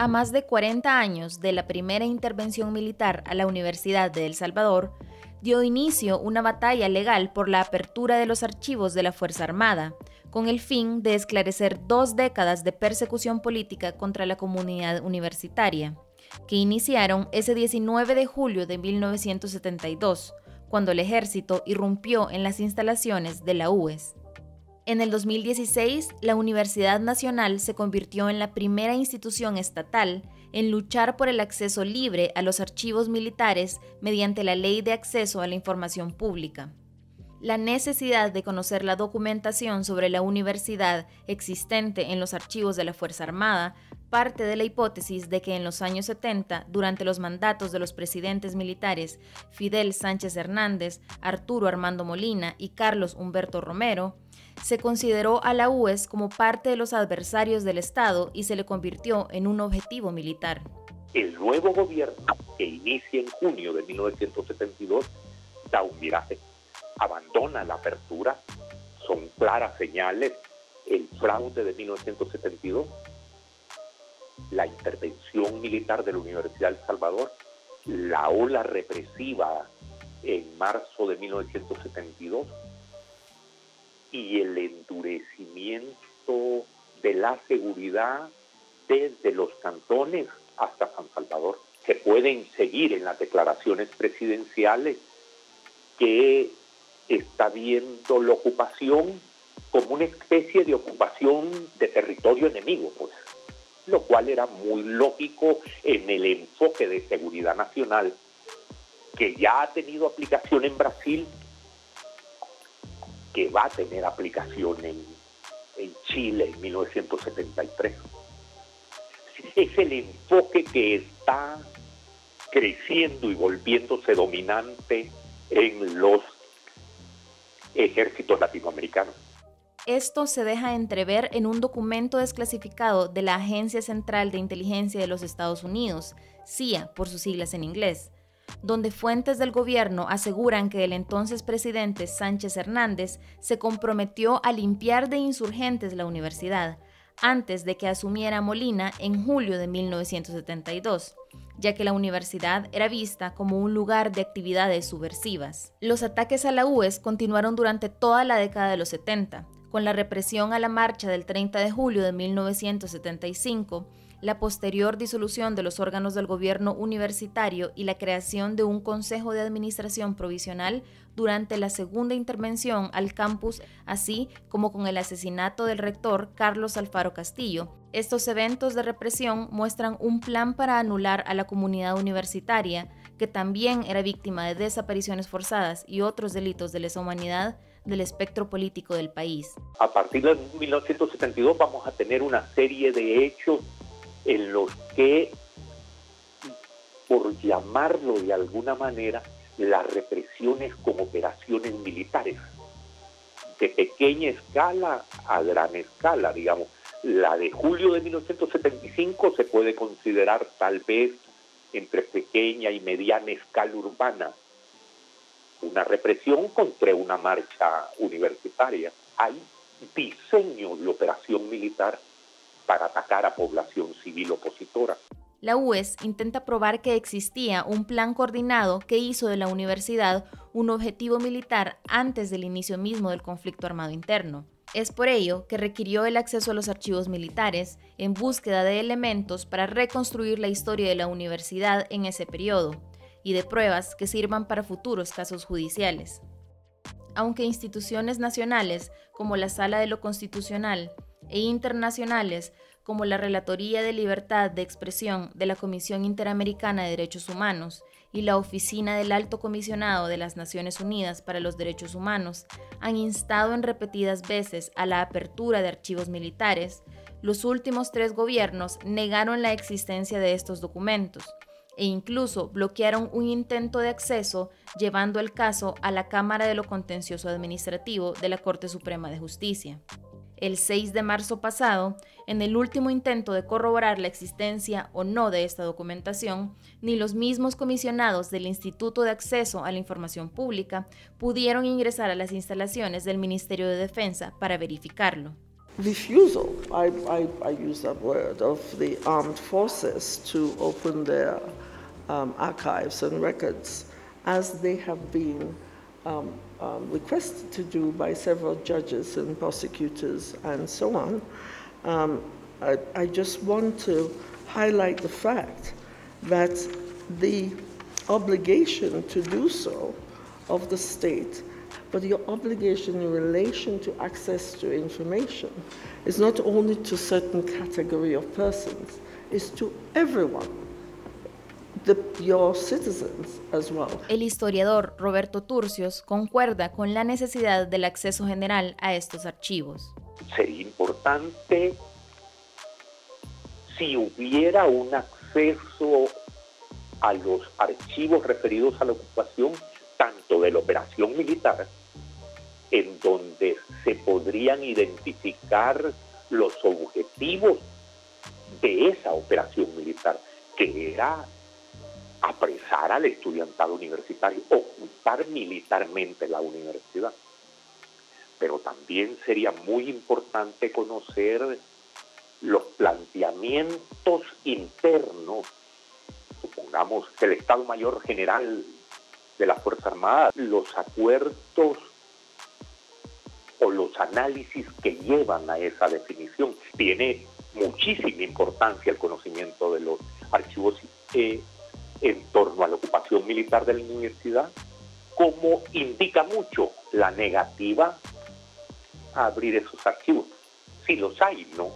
A más de 40 años de la primera intervención militar a la Universidad de El Salvador, dio inicio una batalla legal por la apertura de los archivos de la Fuerza Armada, con el fin de esclarecer dos décadas de persecución política contra la comunidad universitaria, que iniciaron ese 19 de julio de 1972, cuando el ejército irrumpió en las instalaciones de la UES. En el 2016, la Universidad Nacional se convirtió en la primera institución estatal en luchar por el acceso libre a los archivos militares mediante la Ley de Acceso a la Información Pública. La necesidad de conocer la documentación sobre la universidad existente en los archivos de la Fuerza Armada parte de la hipótesis de que en los años 70, durante los mandatos de los presidentes militares Fidel Sánchez Hernández, Arturo Armando Molina y Carlos Humberto Romero, se consideró a la UES como parte de los adversarios del Estado y se le convirtió en un objetivo militar. El nuevo gobierno, que inicia en junio de 1972, da un viraje, abandona la apertura, son claras señales, el fraude de 1972, la intervención militar de la Universidad de Salvador, la ola represiva en marzo de 1972, y el endurecimiento de la seguridad desde los cantones hasta San Salvador. Se pueden seguir en las declaraciones presidenciales que está viendo la ocupación como una especie de ocupación de territorio enemigo, pues, lo cual era muy lógico en el enfoque de seguridad nacional que ya ha tenido aplicación en Brasil que va a tener aplicación en, Chile en 1973. Es el enfoque que está creciendo y volviéndose dominante en los ejércitos latinoamericanos. Esto se deja entrever en un documento desclasificado de la Agencia Central de Inteligencia de los Estados Unidos, CIA por sus siglas en inglés, donde fuentes del gobierno aseguran que el entonces presidente Sánchez Hernández se comprometió a limpiar de insurgentes la universidad antes de que asumiera Molina en julio de 1972 ya que la universidad era vista como un lugar de actividades subversivas. Los ataques a la UES continuaron durante toda la década de los 70, con la represión a la marcha del 30 de julio de 1975 la posterior disolución de los órganos del gobierno universitario y la creación de un Consejo de Administración Provisional durante la segunda intervención al campus, así como con el asesinato del rector Carlos Alfaro Castillo. Estos eventos de represión muestran un plan para anular a la comunidad universitaria, que también era víctima de desapariciones forzadas y otros delitos de lesa humanidad, del espectro político del país. A partir de 1972 vamos a tener una serie de hechos en los que, por llamarlo de alguna manera, las represiones como operaciones militares, de pequeña escala a gran escala, digamos. La de julio de 1975 se puede considerar tal vez entre pequeña y mediana escala urbana, una represión contra una marcha universitaria. Hay diseño de operación militar para atacar a población civil opositora. La UES intenta probar que existía un plan coordinado que hizo de la universidad un objetivo militar antes del inicio mismo del conflicto armado interno. Es por ello que requirió el acceso a los archivos militares en búsqueda de elementos para reconstruir la historia de la universidad en ese periodo y de pruebas que sirvan para futuros casos judiciales. Aunque instituciones nacionales como la Sala de lo Constitucional e internacionales como la Relatoría de Libertad de Expresión de la Comisión Interamericana de Derechos Humanos y la Oficina del Alto Comisionado de las Naciones Unidas para los Derechos Humanos han instado en repetidas veces a la apertura de archivos militares, los últimos tres gobiernos negaron la existencia de estos documentos e incluso bloquearon un intento de acceso llevando el caso a la Cámara de lo Contencioso Administrativo de la Corte Suprema de Justicia el 6 de marzo pasado, en el último intento de corroborar la existencia o no de esta documentación, ni los mismos comisionados del Instituto de Acceso a la Información Pública pudieron ingresar a las instalaciones del Ministerio de Defensa para verificarlo. refusal, I, I, I, use that word, of the armed forces to open their um, archives and records as they have been um, um, requested to do by several judges and prosecutors and so on. Um, I, I just want to highlight the fact that the obligation to do so of the state, but your obligation in relation to access to information is not only to certain category of persons, it's to everyone. The, your citizens as well. El historiador Roberto Turcios concuerda con la necesidad del acceso general a estos archivos. Sería importante si hubiera un acceso a los archivos referidos a la ocupación, tanto de la operación militar, en donde se podrían identificar los objetivos de esa operación militar, que era apresar al estudiantado universitario, ocupar militarmente la universidad. Pero también sería muy importante conocer los planteamientos internos, supongamos el Estado Mayor General de la Fuerza Armada, los acuerdos o los análisis que llevan a esa definición. Tiene muchísima importancia el conocimiento de los archivos eh, en torno a la ocupación militar de la universidad, como indica mucho la negativa a abrir esos archivos. Si los hay, ¿no?